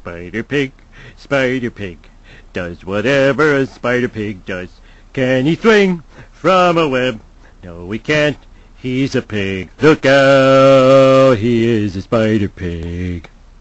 Spider Pig, Spider Pig, does whatever a Spider Pig does. Can he swing from a web? No, he can't. He's a pig. Look out, he is a Spider Pig.